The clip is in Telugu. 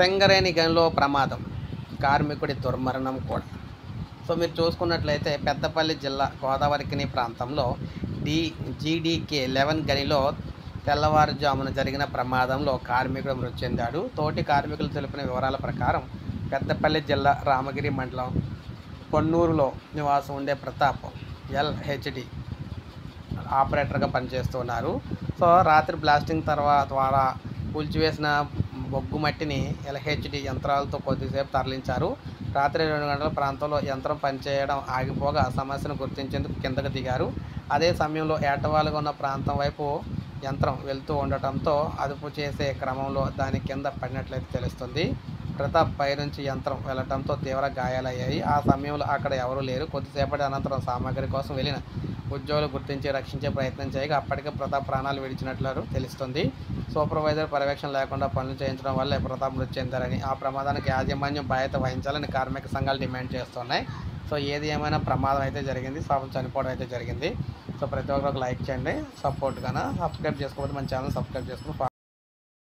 సింగరేణి గనిలో ప్రమాదం. కార్మికుడి దుర్మరణం కూడా. సో మీరు చూసుకున్నట్లయితే పెద్దపల్లి జిల్లా గోదావరికిని ప్రాంతంలో డి జీడీకే లెవెన్ గనిలో తెల్లవారుజామున జరిగిన ప్రమాదంలో కార్మికుడు మృతి చెందాడు. తోటి కార్మికులు తెలిపిన వివరాల ప్రకారం పెద్దపల్లి జిల్లా రామగిరి మండలం కొన్నూరులో నివాసం ఉండే ప్రతాప్ ఎల్హెచ్డి ఆపరేటర్గా పనిచేస్తున్నారు సో రాత్రి బ్లాస్టింగ్ తర్వాత ద్వారా కూల్చివేసిన బొగ్గు మట్టిని ఎల్హెచ్డి యంత్రాలతో కొద్దిసేపు తరలించారు. రాత్రి రెండు గంటల ప్రాంతంలో యంత్రం పనిచేయడం ఆగిపోగా సమస్యను గుర్తించేందుకు కిందకు దిగారు. అదే సమయంలో ఏటవాలుగా ఉన్న ప్రాంతం వైపు యంత్రం వెళ్తూ ఉండటంతో అదుపు చేసే క్రమంలో దాని కింద పడినట్లయితే తెలుస్తుంది. ప్రతాప్ పైనుంచి యంత్రం వెళ్ళటంతో తీవ్ర గాయాలయ్యాయి. ఆ సమయంలో అక్కడ ఎవరూ లేరు. కొద్దిసేపటి అనంతరం సామాగ్రి కోసం వెళ్ళిన ఉద్యోగులు గుర్తించి రక్షించే ప్రయత్నం చేయగా అప్పటికే ప్రతాప్ ప్రాణాలు విడిచినట్లు తెలుస్తుంది. సూపర్వైజర్ పర్యవేక్షణ లేకుండా పనులు చేయించడం వల్ల ప్రతాప్ మృతి చెందారని ఆ ప్రమాదానికి యాజమాన్యం బాధ్యత వహించాలని కార్మిక సంఘాలు డిమాండ్ చేస్తున్నాయి. సో ఏది ఏమైనా ప్రమాదం అయితే జరిగింది. పాపం చనిపోవడం అయితే జరిగింది. సో ప్రతి ఒక్కరు ఒక లైక్ చేయండి సపోర్ట్గా సబ్స్క్రైబ్ చేసుకోకపోతే మన ఛానల్ సబ్స్క్రైబ్ చేసుకుని